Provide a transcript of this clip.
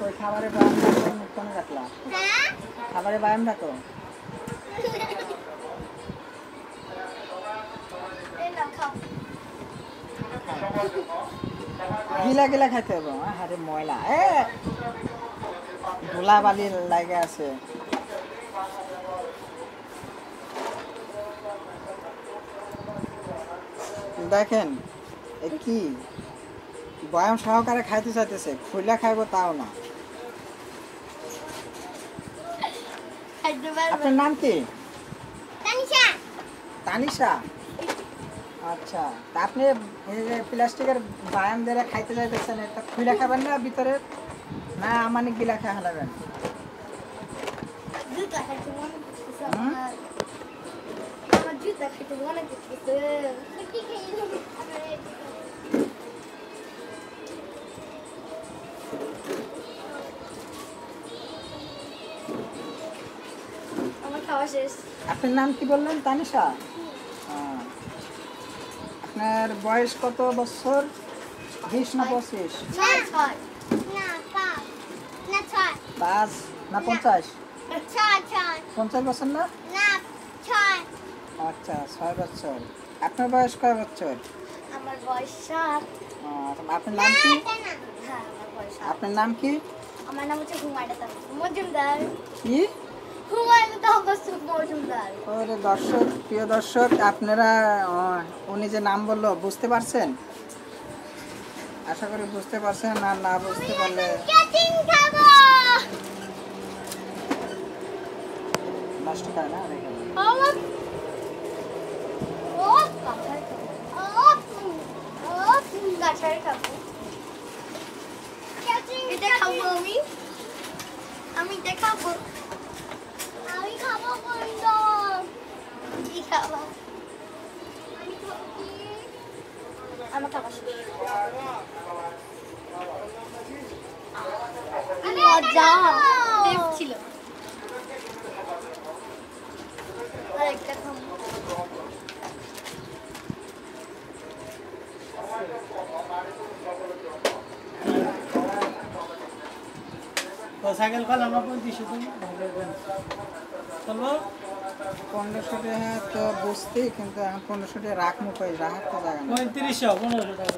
ওই খাবারের বায়াম রাখো মুখ কেন রাখলা খাবারের বায়াম রাখো গিলা গিলা খাইতে হবে আরে ময়লা এ! ধুলা বালি লাগে আছে। দেখেন এ কি? বয়াম সহকারে খাইতে চাইতেছে খুইলা খাইবো তাও না। আপনার নাম কি? তানিশা। আচ্ছা তা আপনি প্লাস্টিকের বায়াম দিয়ে খাইতে চাইতেছেন এটা খুইলা খাবেন না ভিতরে? না আমানে গিলা খাই হালাবেন জুতা খাইতে মনে করতেছে খাওয়া শেষ। আপনার নাম কি বললেন? তানিশা? হ্যাঁ। আপনার বয়স কত বছর? বিশ না পঁচিশ? ছয় ছয়। না পাঁচ। না পঞ্চাশ? পঞ্চাশ বছর না? আচ্ছা ছয় বছর। আপনার বয়স কয় বছর? আমার বয়স সাত। আপনার নাম কি? হ্যাঁ আমার বয়স সাত। আপনার নাম কি? আমার নাম হচ্ছে মজুমদার। কি? ওরে দর্শক প্রিয় দর্শক আপনারা উনি যে নাম বলল বুঝতে পারছেন? আশা করি বুঝতে পারছেন আর না বুঝতে পারলে কেটিং খাব! নষ্ট করে না রেখে দিন। কি খাব আমি খাব কি আমার খাব শেষ। আমি মজা এটা টেপ খাব। ছিল আর একটা খাব তো সাইকেল করলাম না পঁয়ত্রিশশো চলবো পনেরোশো টাকা তো বুঝতে কিন্তু এখন পনেরোশো টাকা রাখ মুখ রাখার তো জায়গা পঁয়ত্রিশশো পনেরোশো টাকা।